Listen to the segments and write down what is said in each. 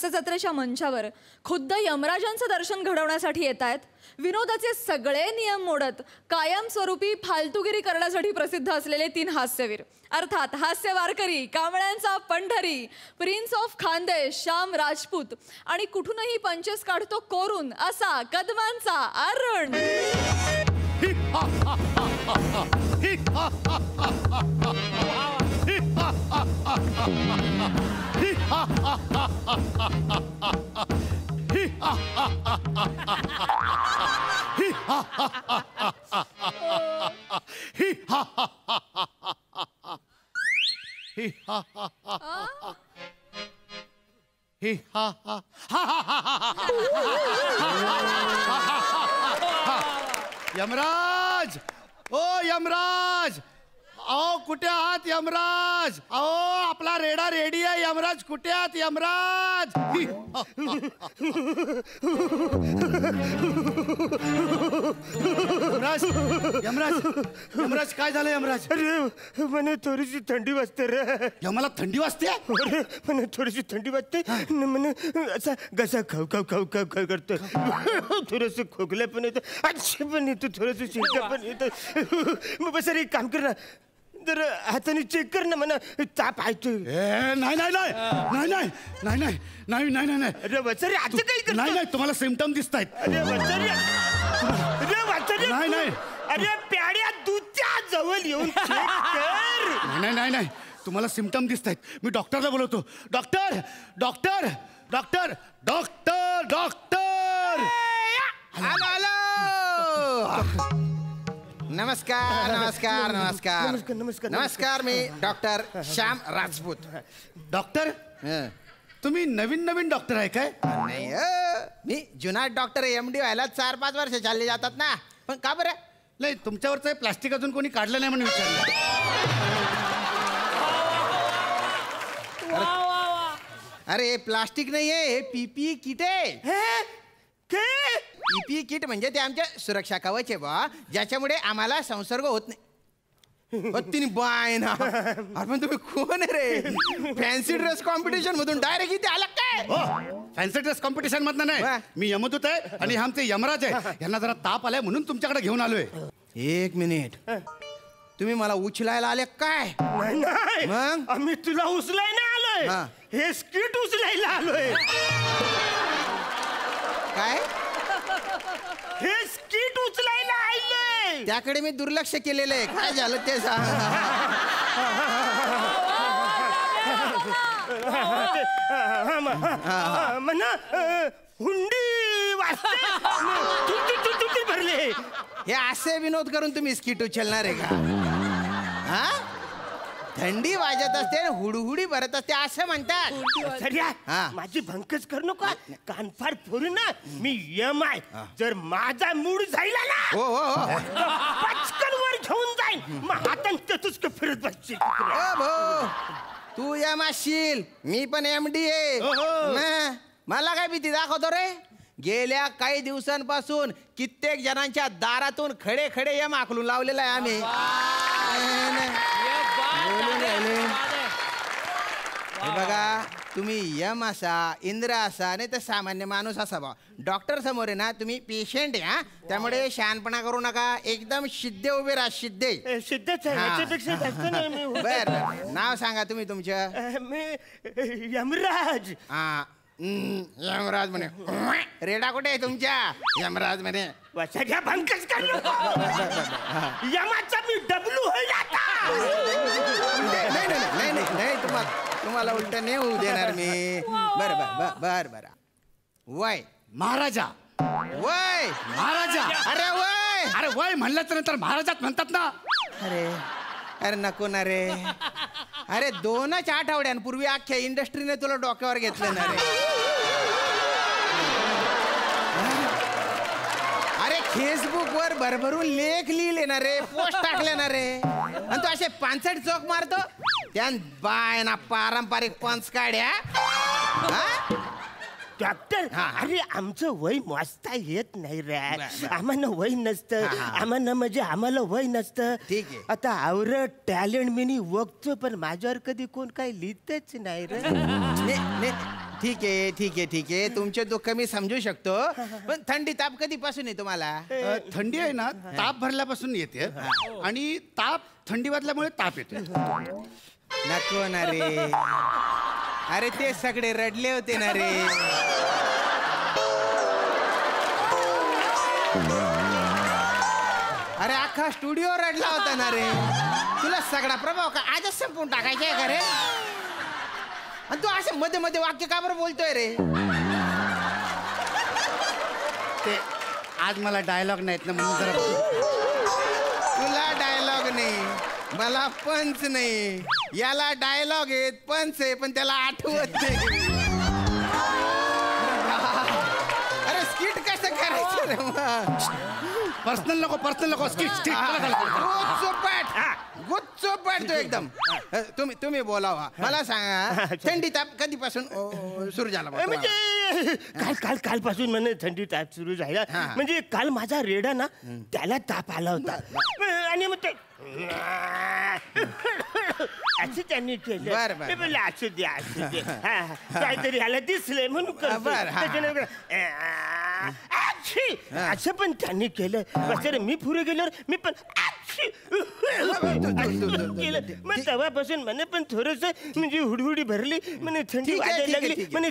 हास्य जत्रेच्या मंचावर खुद्द यमराजांचं दर्शन घडवण्यासाठी येत आहेत. विनोदाचे सगळे नियम मोडत कायमस्वरूपी फालतुगिरी करण्यासाठी प्रसिद्ध असलेले तीन हास्यवीर. अर्थात हास्य वारकरी कांबळ्यांचा पंढरी प्रिन्स ऑफ खानदेश श्याम राजपूत आणि कुठूनही पंचेस काढतो कोरून असा कदमांचा अरुण यमराज ओ यमराज अहो कुठे आहात यमराज? अहो आपला रेडा रेडी आहे. यमराज कुठे आहात यमराज? यमराज यमराज यमराज काय झालं यमराज? अरे म्हणे थोडीशी थंडी वाजते रे. यमाला थंडी वाजते? अरे मला थोडीशी थंडी वाजते. न असा घसा खाऊ खव खव खव खव करतो. थोडंसं खोकले पण येतं. अच्छे पण येतं थोडंसं शिंक पण येतं. मग बस अरे एक काम कर ना. जर हाताने चेक कर ना म्हणा ताप आहे तो. ए नाही नाही नाही. नाही नाही. नाही नाही. नाही नाही नाही नाही. अरे वचरे आता काही करतो? नाही नाही तुम्हाला सिमटम दिसत आहेत अरे वचरे अरे वचरे नाही, नाही. अरे प्याड्या दूधच्या जवळ येऊन check कर. नाही नाही नाही नाही. तुम्हाला सिमटम दिसत आहेत मी डॉक्टरला बोलवतो. Doctor doctor doctor doctor doctor hello hello नमस्कार नमस्कार नमस्कार नमस्कार, नमस्कार, नमस्कार मी डॉक्टर श्याम राजपूत. डॉक्टर? हं. तुम्ही नवीन नवीन डॉक्टर आहे काय? नाही अं, मी जुनाट डॉक्टर एम डी व्हायला चार पाच वर्ष चालले जातात ना. पण का बरं? नाही तुमच्यावरचं हे प्लास्टिक अजून कोणी काढलं नाही म्हणून विचारलं. अरे प्लास्टिक नाही आहे हे पीपी किट आहे. के? पीपी किट म्हणजे ते आमच्या सुरक्षा कवच आहे बा ज्याच्यामुळे आम्हाला संसर्ग होत नाही. तिने बाय ना. अरे पण तुम्ही कोण आहे रे? फॅन्सी ड्रेस कॉम्पिटिशन मधून डायरेक्ट इथे आला काय? फॅन्सी ड्रेस कॉम्पिटिशन मधनं. नाही. मी यमदूत आहे आणि हे आमचे यमराज आहे. यांना जरा ताप आलाय म्हणून तुमच्याकडे घेऊन आलोय. एक मिनिट. तुम्ही मला उचलायला आले काय? नाही, नाही. मग? आम्ही तुला उचलायला आलोय. हा. हे स्किट उचलायला आलोय. काय? हे स्किट उचलायला आलोय त्याकडे मी दुर्लक्ष केलेलं आहे. काय झालं ते सांग. म्हणा हुंडी तुटी भरले. हे असे विनोद करून तुम्ही स्किट उचलणार आहे का? हा? थंडी वाजत असते आणि हुडहुडी भरत असते असं म्हणतात. हा. माझी भंकच करू नका. कानफाड फोडू ना. मी यम आहे जर माझा मूड झाला ना हो हो हो. तर पटकन वर घेऊन जाईन. मग हातान फिरत बसशील. ओ भाऊ तू या माशील मी पण एम डी आहे म, मला काय भीती दाखवतो रे? गेल्या काही दिवसांपासून कित्येक जणांच्या दारातून खडे खडे यम आखलून लावलेला आहे आम्ही नाही, नाही. बोलून राहिले. हे बघा तुम्ही यम असा इंद्र असा नाही तर सामान्य माणूस असा बा. डॉक्टर समोर आहे ना तुम्ही पेशंट आहे हा. त्यामुळे शहाणपणा करू नका एकदम शिद्धे उभे राहा शिद्धे सिद्धच आहे. याच्यापेक्षा जास्त नाही मी बर बर. नाव सांगा तुम्ही तुमचं. अ, मी यमराज. हा. हम्म, यमराज म्हणे. रेडा कुठे आहे तुमच्या? यमराज म्हणे. भंकच कर यमाचा मी डबलू होईल आता नाही नाही नाही नाही नाही नाही तुम्हाला उलट नाही होऊ देणार मी. बर बर बर बर वय महाराजा. वय महाराजा. अरे वय. अरे वय म्हणल्याच्या नंतर महाराजात म्हणतात ना. अरे अरे नको ना रे. अरे दोनच आठवड्यांपूर्वी अख्ख्या इंडस्ट्रीने तुला डोक्यावर घेतलं ना रे. अरे फेसबुक वर भरभरून लेख लिहिले ना रे पोस्ट टाकले ना रे. आणि तू असे पानसट चौक मारतो? त्यान बाय ना पारंपरिक पंच काढ्या? डॉक्टर हा. अरे आमचं वय मोजता येत नाही रे. आम्हाला वय नसतं. आम्हाला म्हणजे आम्हाला वय नसतं. ठीक आहे. आता आवरत टॅलेंट मी बघतो पण माझ्यावर कधी कोण काही लिहितच नाही रे. ने- ने- ठीक आहे ठीक आहे ठीक आहे. तुमचे दुःख मी समजू शकतो. पण थंडी ताप कधीपासून आहे तुम्हाला थंडी आहे ना ताप भरल्यापासून येते. आणि ताप थंडी वाजल्यामुळे ताप येते नको ना रे. अरे ते सगळे रडले होते ना रे. अरे अख्खा स्टुडिओ रडला होता ना रे. तुला सगळा प्रभाव का आजच संपून टाकायचा आहे का रे? आणि तू असं मध्ये मध्ये वाक्य का बरं बोलतोय रे? ते आज मला डायलॉग नाहीत ना म्हणून जरा तुला डायलॉग नाही. मला पंच नाही. याला डायलॉग आहेत पंच आहे पण त्याला आठवत नाही. अरे स्किट कसं करायचं? पर्सनल नको पर्सनल नको स्किट स्किट गुच्चोपाट गुच्चोपाट तो एकदम तुम्ही तुम्ही बोलावा मला सांगा थंडी ताप कधीपासून सुरू झाला बा तुम्हाला? म्हणजे काल काल कालपासून म्हणे थंडी ताप सुरू झाला हा. म्हणजे काल माझा रेडा ना त्याला ताप आला होता आणि मग ते असं त्यांनी केलं बरं, बरं, मी म्हणलं, असू दे असू दे हा, हा. काहीतरी ह्याला दिसलंय म्हणून करतो. बरं, हा. त्याच्यानं! असं पण त्यांनी केलं बसं रे, मी पुढे गेल्यावर मी पण! केलं मग तेव्हापासून पण थोडस म्हणजे हुडहुडी भरली म्हणे थंडी वाजायला लागली. म्हणे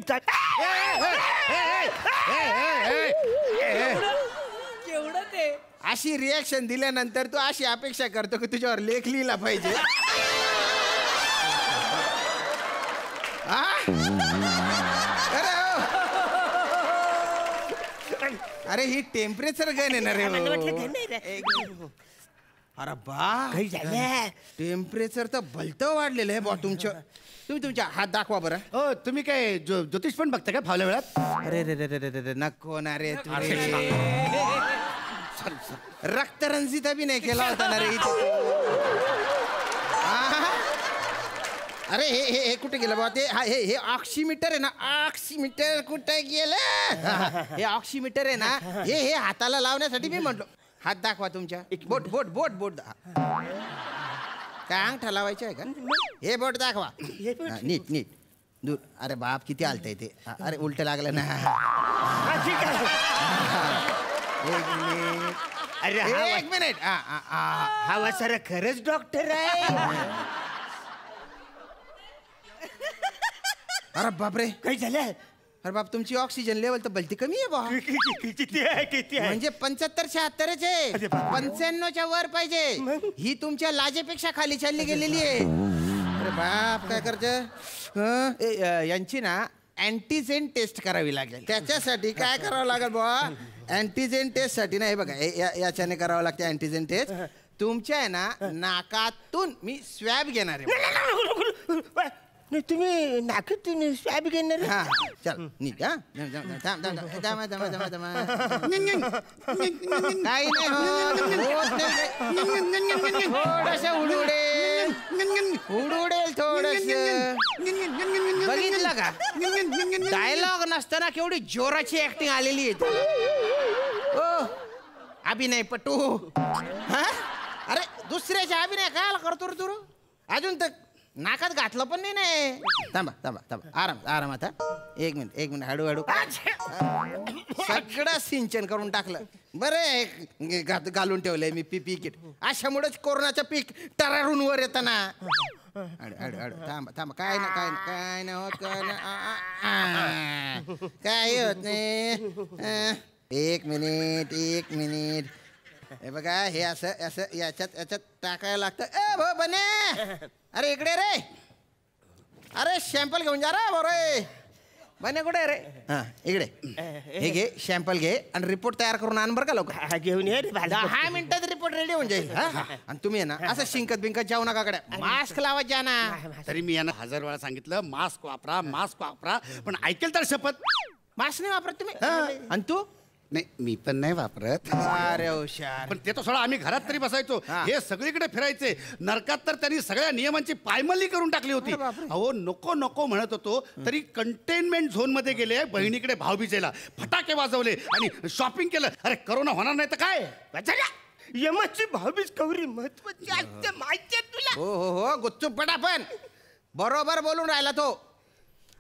केवढं ते अशी रिॲक्शन दिल्यानंतर तू अशी अपेक्षा करतो की तुझ्यावर लेख लिहिला पाहिजे हा? अरे हो. अरे ही टेम्परेचर गन आहे ना रे अरे बा. काही झालं? टेम्परेचर तर भलतं वाढलेलं आहे बा तुमच्या तुम्ही तुमच्या हात दाखवा बरं. हो तुम्ही काय ज्यो- ज्योतिष पण बघता का फावल्या वेळात? अरे रे रे रे रे रे नको ना रे तू रे. रक्तरंजित बी नाही केला होता ना रे इथे. आहा. अरे हे हे हे कुठे गेलं बाबा ते? हा हे हे ऑक्सिमीटर आहे ना ऑक्सिमीटर कुठे गेलं? हा, हे ऑक्सिमीटर आहे ना हे हे हाताला लावण्यासाठी मी म्हटलो. हात दाखवा तुमच्या. बोट बोट बोट बोट काय अंगठा लावायचं आहे का हे बोट दाखवा. नीट नीट. दूर. अरे बाप किती आलतंय ते. अरे उलट लागलं ना. अरे हा एक मिनिट. हा, हा, हा. हा वासारा खरंच डॉक्टर आहे. अरे बापरे. काही झालं अरे बाप तुमची ऑक्सिजन लेवल तर भलती कमी आहे बा किती किती आहे किती आहे म्हणजे पंच्याहत्तर शहात्तरच आहे अरे बाप. पंच्याण्णवच्या वर पाहिजे? ही तुमच्या लाजेपेक्षा खाली चालली गेलेली आहे अरे बाप काय करत यांची ना अँटीजेन टेस्ट करावी लागेल त्याच्यासाठी काय करावं लागेल बुवा अँटीजेन टेस्टसाठी ना हे बघा हे- या- याच्याने करावं लागते अँटीजेन टेस्ट तुमच्या आहे ना नाकातून मी स्वॅब घेणार आहे नाही तुम्ही नाकी तुम्ही स्वाब घेणार? हा चल नीट हा. थांब थांब थांब. थांब थांब थांब काही नाही हो, थोडस उडूडेल बघितलं का? डायलॉग नसताना केवढी जोराची ऍक्टिंग आलेली आहे ओ अभिनय पटू अरे दुसऱ्याच्या अभिनय कायला करतो रे तू? अजून तर नाकात घातलं पण नाही नाही थांबा थांबा थांबा. आराम आराम आता. एक मिनिट एक मिनिट हळूहळू. सगळं सिंचन करून टाकलं. बरं घात- घालून ठेवलंय मी पी किट. अशामुळेच कोरोनाचं पीक टरारून वर येताना हळू हळू थांबा थांबा. काय ना काय ना काय नाही होत काय ना काय होत नाही? एक मिनिट एक मिनिट. हे बघा हे असं असं याच्यात याच्यात टाकायला लागतं. ए भो बने! अरे इकडे रे! अरे शॅम्पल घेऊन जा रे बरे बने कुठे रे? हा इकडे. हे घे शॅम्पल घे आणि रिपोर्ट तयार करून आण बरं का हा घेऊन ये रे. दहा मिनिटात रिपोर्ट रेडी होऊन जाईल हा? आणि तुम्ही ना असं शिंकत बिंकत जाऊ नका कडे मास्क लावत जा ना तरी मी यांना हजार वेळा सांगितलं मास्क वापरा मास्क वापरा पण ऐकेल तर शपथ. मास्क नाही वापरत तुम्ही? आणि तू? नाही मी पण नाही वापरत. अरे हुशार. पण ते तर सोडा आम्ही घरात तरी बसायचो. हा. हे सगळीकडे फिरायचे. नरकात तर त्यांनी सगळ्या नियमांची पायमल्ली करून टाकली होती. अहो नको नको म्हणत होतो तरी कंटेनमेंट झोनमध्ये गेले बहिणीकडे भाऊबीजेला फटाके वाजवले आणि शॉपिंग केलं. अरे करोना होणार नाही तर काय. यमाची भाऊबीज कवरी महत्वाची असते माहिती आहे तुला? हो हो हो गुच्चूप पडा पण बरोबर बोलून राहिला तो.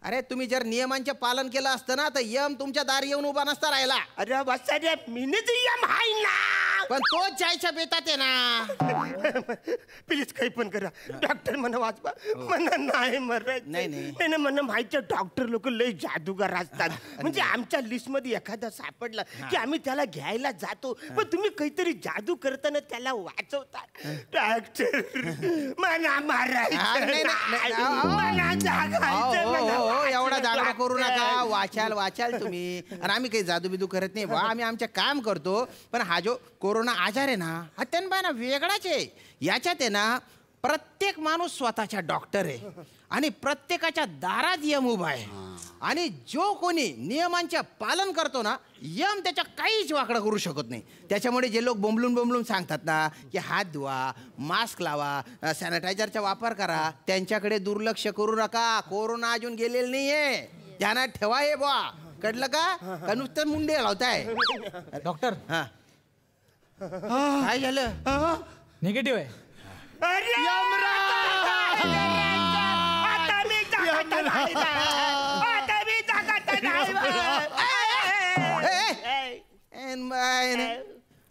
अरे तुम्ही जर नियमांचे पालन केलं असतं ना तर यम तुमच्या दार येऊन उभा नसता राहिला. अरे वसाऱ्या मीनच यम हाय ना. पण तोच जायच्या बेतात आहे ना. प्लीज काही पण करा. डॉक्टर म्हणा वाचवा. म्हणा नाही मरायचं. नाही, म्हणा माहिती डॉक्टर लोक लय जादूगार असतात. म्हणजे आमच्या लिस्टमध्ये एखादा सापडला की आम्ही त्याला घ्यायला जातो. पण तुम्ही काहीतरी जादू करताना त्याला वाचवता. डॉक्टर म्हणा हा, मारायचं म्हणा अहो, जागायचं, हो, म्हणा हो, हो, एवढा वाचवायचं, दागडा करू नका. वाचाल वाचाल तुम्ही. आणि आम्ही काही जादू बिदू करत नाही बा आम्ही आमचे काम करतो. पण हा जो कोरोना आजार आहे ना हा त्यांना ना वेगळाच आहे. याच्यात आहे ना प्रत्येक माणूस स्वतःच्या डॉक्टर आहे. आणि प्रत्येकाच्या दारात यम उभा आहे. आणि जो कोणी नियमांचे पालन करतो ना यम त्याच्या काहीच वाकडं करू शकत नाही. त्याच्यामुळे जे लोक बोंबलून बोंबलून सांगतात ना की हात धुवा मास्क लावा सॅनिटायझरचा वापर करा त्यांच्याकडे दुर्लक्ष करू नका. कोरोना अजून गेलेला नाहीये. ध्यानात ठेवा हे बुवा. कळलं का? का नुसतं मुंडे लावताय डॉक्टर. हा. काय झालं? निगेटिव्ह आहे. अरे! आता मी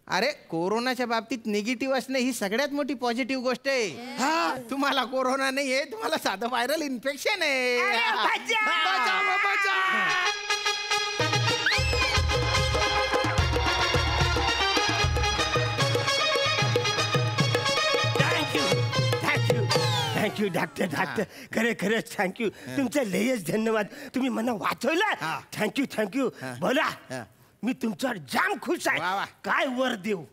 अरे कोरोनाच्या बाबतीत निगेटिव्ह असणं ही सगळ्यात मोठी पॉझिटिव्ह गोष्ट आहे. हा. तुम्हाला कोरोना नाही आहे तुम्हाला साधं व्हायरल इन्फेक्शन आहे! Thank you thank you thank you doctor doctor खरे खरंच थँक्यू तुमचं लयच धन्यवाद. तुम्ही मला वाचवलं. थँक्यू थँक्यू बोला. हा. मी तुमच्यावर जाम खुश वा, वा. आहे काय वर देऊ?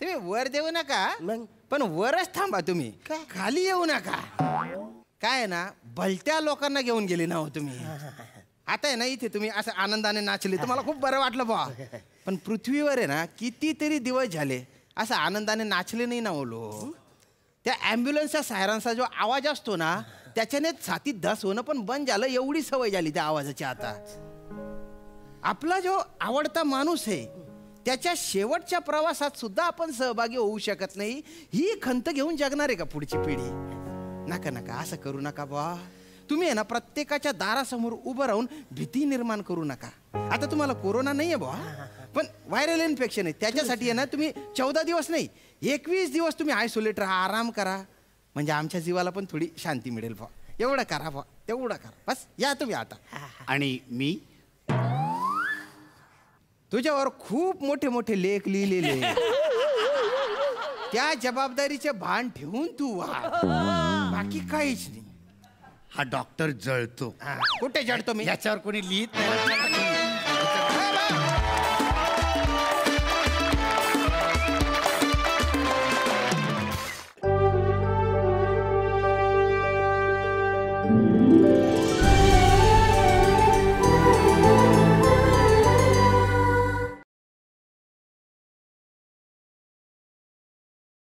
तुम्ही वर देऊ नका. मग? पण वरच थांबा तुम्ही. खाली येऊ नका. काय आहे ना भलत्या लोकांना घेऊन गेले ना हो तुम्ही. आता आहे ना इथे तुम्ही असं आनंदाने नाचले तुम्हाला खूप बरं वाटलं बा पण पृथ्वीवर आहे ना कितीतरी दिवस झाले असं आनंदाने नाचले नाही ना हो लोक. त्या ॲम्ब्युलन्सच्या सायरनचा जो आवाज असतो ना त्याच्याने छातीत धस होणं पण बंद झालं एवढी सवय झाली त्या आवाजाची आता. आपला जो आवडता माणूस आहे त्याच्या शेवटच्या प्रवासात सुद्धा आपण सहभागी होऊ शकत नाही. ही खंत घेऊन जगणार आहे का पुढची पिढी? नका नका असं करू नका बा तुम्ही आहे ना प्रत्येकाच्या दारासमोर उभं राहून भीती निर्माण करू नका. आता तुम्हाला कोरोना नाही आहे बा पण व्हायरल इन्फेक्शन आहे. त्याच्यासाठी आहे ना तुम्ही चौदा दिवस नाही एकवीस दिवस तुम्ही आयसोलेट राहा आराम करा. म्हणजे आमच्या जीवाला पण थोडी शांती मिळेल बा एवढं करा बा तेवढं करा. बस या तुम्ही आता. आणि मी तुझ्यावर खूप मोठे मोठे लेख लिहिलेले त्या जबाबदारीचे भान ठेवून तू वा बाकी काहीच नाही. हा डॉक्टर जळतो. कुठे जडतो मी? याच्यावर कोणी लिहित नाही.